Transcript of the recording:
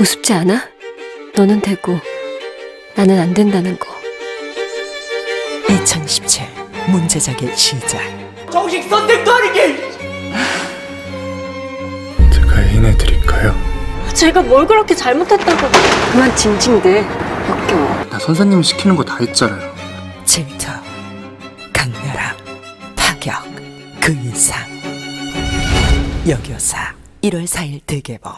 우습지 않아? 너는 되고 나는 안 된다는 거. 2017 문제작의 시작 정식 선택도 아니게 제가 해내드릴까요? 제가 뭘 그렇게 잘못했다고. 그만 징징대. 역겨워. 나 선생님이 시키는 거 다 했잖아요. 질투 강렬함 파격 그 이상 여교사 1월 4일 대개봉